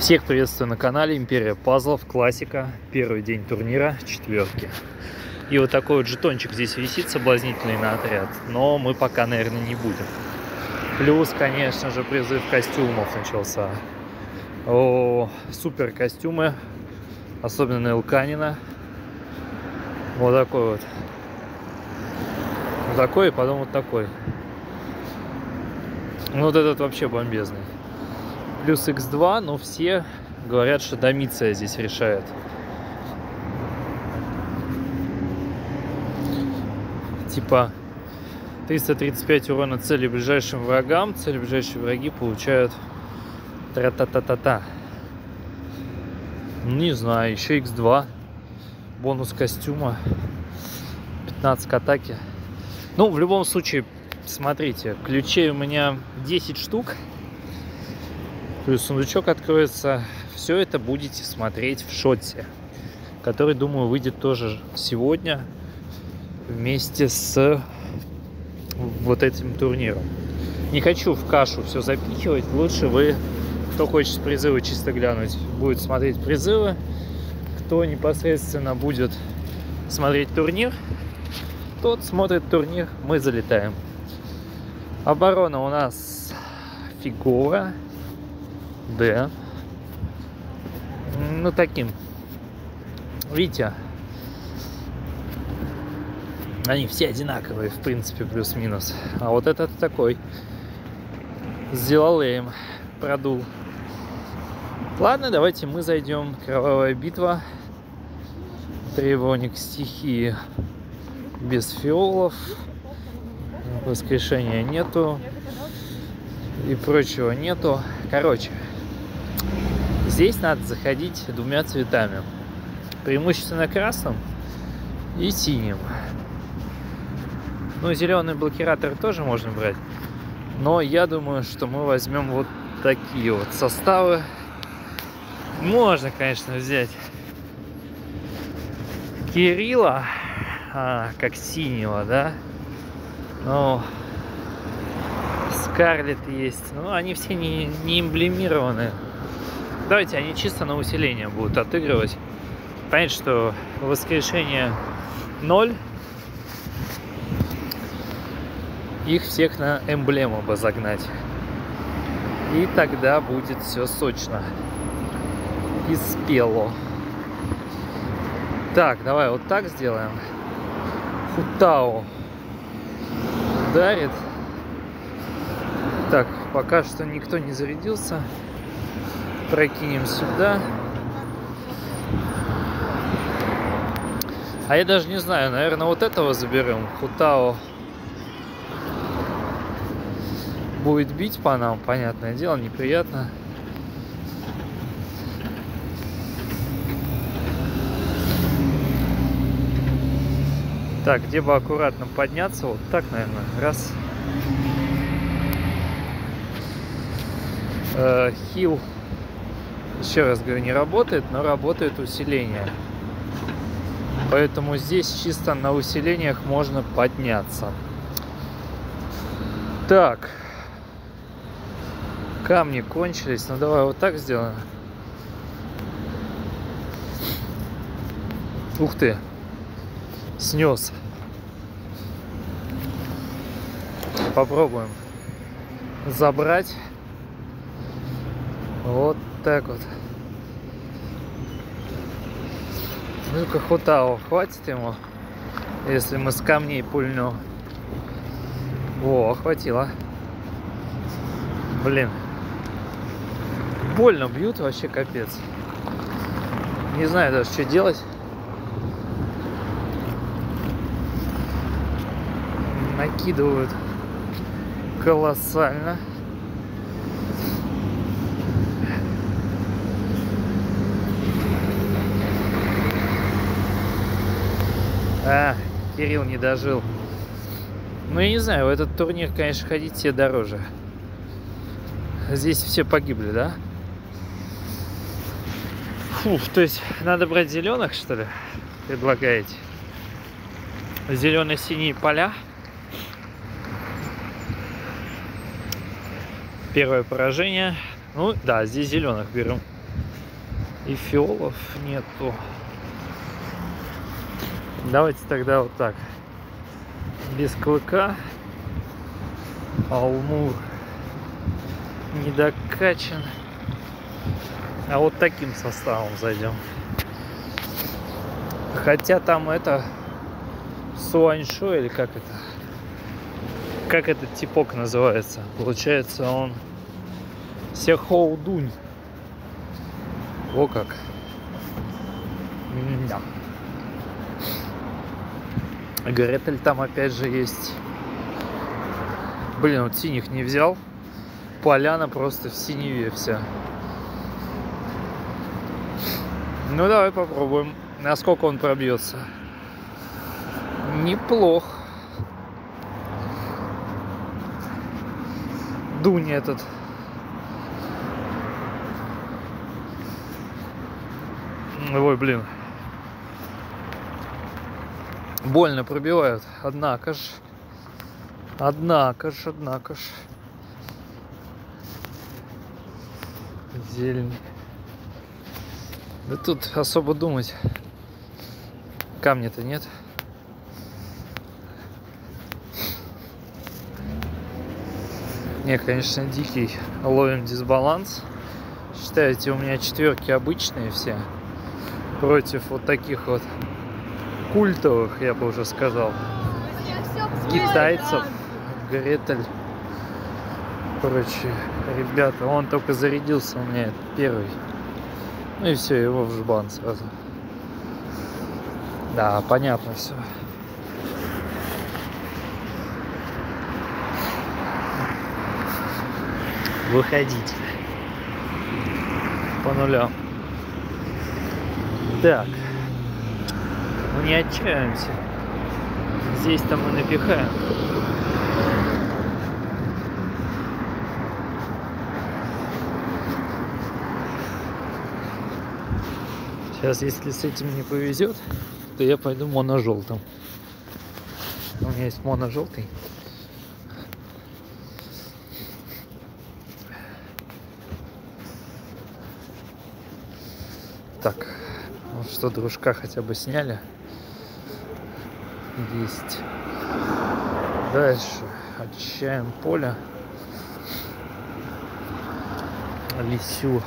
Всех приветствую на канале Империя Пазлов, классика, первый день турнира, четверки. И вот такой вот жетончик здесь висит, соблазнительный на отряд, но мы пока, наверное, не будем. Плюс, конечно же, призыв костюмов начался. О, супер костюмы, особенно Илканина. Вот такой вот. Вот такой, и потом вот такой. Ну, вот этот вообще бомбезный плюс x2, но все говорят, что домиция здесь решает. Типа 335 урона цели ближайшим врагам, цели ближайшие враги получают тра-та-та-та-та. Ну, не знаю, еще x2, бонус костюма, 15 к атаке. Ну, в любом случае, смотрите, ключей у меня 10 штук плюс сундучок откроется. Все это будете смотреть в шоте, который, думаю, выйдет тоже сегодня вместе с вот этим турниром. Не хочу в кашу все запихивать. Лучше вы, кто хочет призывы чисто глянуть, будет смотреть призывы. Кто непосредственно будет смотреть турнир, тот смотрит турнир, мы залетаем. Оборона у нас фигура. Д. Ну, таким. Видите? Они все одинаковые, в принципе, плюс-минус. А вот этот такой. Сделал им. Продул. Ладно, давайте мы зайдем. Кровавая битва. Требования стихии без фиолов. Воскрешения нету. И прочего нету. Короче, Здесь надо заходить двумя цветами. Преимущественно красным и синим. Ну, зеленый блокиратор тоже можно брать. Но я думаю, что мы возьмем вот такие вот составы. Можно, конечно, взять Кирилла, а, как синего, да. Но Скарлет есть. Ну, они все не, не эмблемированы. Давайте они чисто на усиление будут отыгрывать. Понятно, что воскрешение 0. Их всех на эмблему бы загнать. И тогда будет все сочно. И спело. Так, давай вот так сделаем. Хутао ударит. Так, пока что никто не зарядился прокинем сюда. А я даже не знаю, наверное, вот этого заберем. Хутао будет бить по нам, понятное дело, неприятно. Так, где бы аккуратно подняться, вот так, наверное, раз. Э, хил еще раз говорю, не работает, но работает усиление. Поэтому здесь чисто на усилениях можно подняться. Так. Камни кончились. Ну давай вот так сделаем. Ух ты. Снес. Попробуем забрать. Вот так вот. Ну-ка, Хутао, хватит ему, если мы с камней пульнем. О, хватило. Блин. Больно бьют, вообще капец. Не знаю даже, что делать. Накидывают колоссально. А, Кирилл не дожил. Ну, я не знаю, в этот турнир, конечно, ходить все дороже. Здесь все погибли, да? Фух, то есть надо брать зеленых, что ли? Предлагаете? Зелено-синие поля. Первое поражение. Ну, да, здесь зеленых берем. И фиолов нету. Давайте тогда вот так. Без клыка. Алмур не докачан. А вот таким составом зайдем. Хотя там это Суаньшо или как это? Как этот типок называется? Получается он Сехоу Дунь. О как. Да. Гретель там опять же есть. Блин, вот синих не взял. Поляна просто в синеве вся. Ну давай попробуем, насколько он пробьется. Неплох. Дунь этот. Ой, блин. Больно пробивают. Однако ж. Однако ж, однако ж. Зелень. Да тут особо думать. Камня-то нет. Не, конечно, дикий. Ловим дисбаланс. Считаете, у меня четверки обычные все. Против вот таких вот культовых, я бы уже сказал. Китайцев. Гретель. Короче, ребята, он только зарядился у меня первый. Ну и все, его в жбан сразу. Да, понятно все. Выходите. По нулям. Так. Не отчаиваемся. Здесь-то мы напихаем. Сейчас, если с этим не повезет, то я пойду моно-желтым. У меня есть моно-желтый. Так, ну что, дружка хотя бы сняли. Есть. Дальше очищаем поле. Лисю.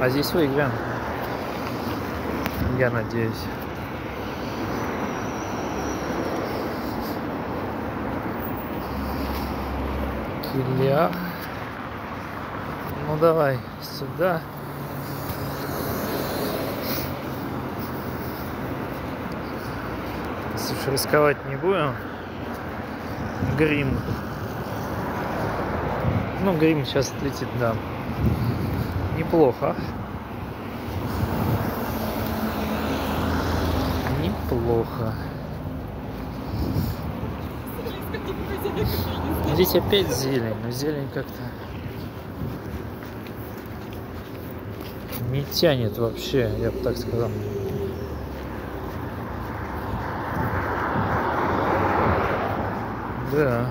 А здесь выиграем. Я надеюсь. Килях. Ну давай сюда. Уж рисковать не будем. Грим. Ну, грим сейчас летит, да. Неплохо. Неплохо. Здесь опять зелень, но зелень как-то не тянет вообще, я бы так сказал. Да.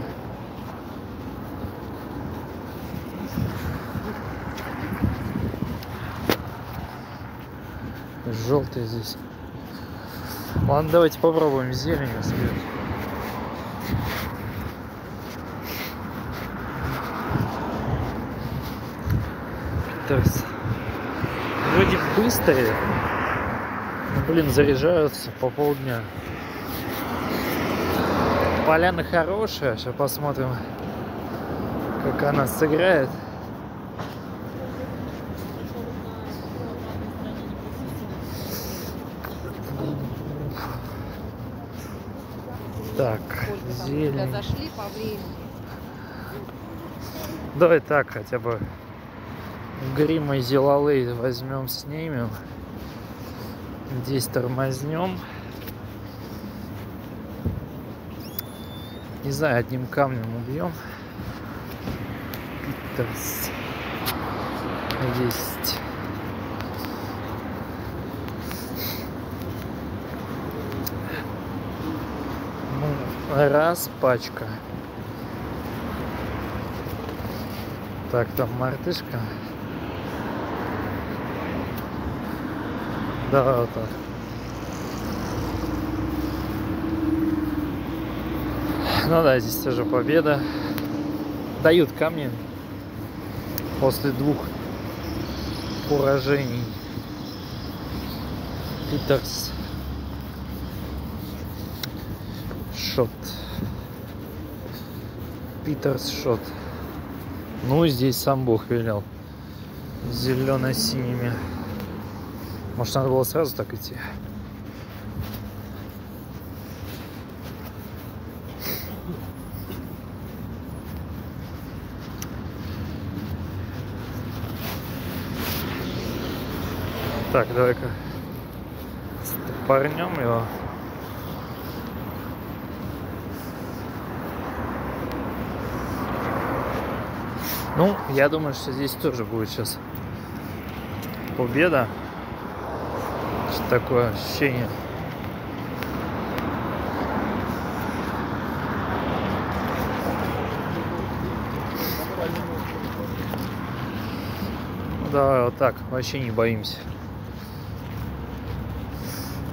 желтый здесь. Ладно, давайте попробуем зеленью съесть. Питерс. Но, блин, заряжаются по полдня. Поляна хорошая. Сейчас посмотрим, как она сыграет. Так, зелень. Зашли по времени. Давай так хотя бы грима и зелалей возьмем, снимем. Здесь тормознем. Не знаю, одним камнем убьем. Питерс. Есть. Мы Раз пачка. Так, там мартышка. Да, так. Ну да, здесь тоже победа. Дают камни после двух поражений. Питерс. Шот. Питерс шот. Ну, здесь сам Бог велел. Зелено-синими. Может, надо было сразу так идти? Так, давай-ка стопорнем его. Ну, я думаю, что здесь тоже будет сейчас победа. Такое ощущение. Ну, давай вот так, вообще не боимся.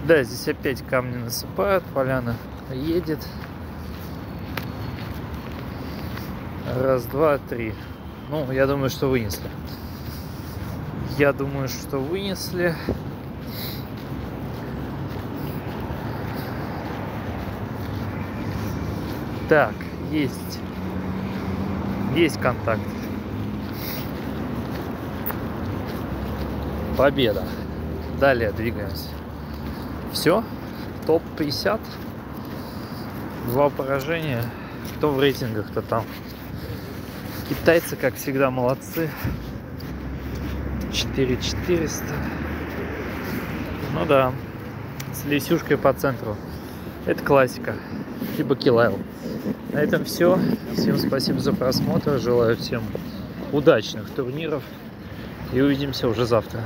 Да, здесь опять камни насыпают, поляна едет. Раз, два, три. Ну, я думаю, что вынесли. Я думаю, что вынесли. Так, есть. Есть контакт. Победа. Далее двигаемся. Все. Топ-50. Два поражения. Кто в рейтингах, кто там. Китайцы, как всегда, молодцы. 4400. Ну да. С лисюшкой по центру. Это классика. Либо килайл. На этом все. Всем спасибо за просмотр. Желаю всем удачных турниров. И увидимся уже завтра.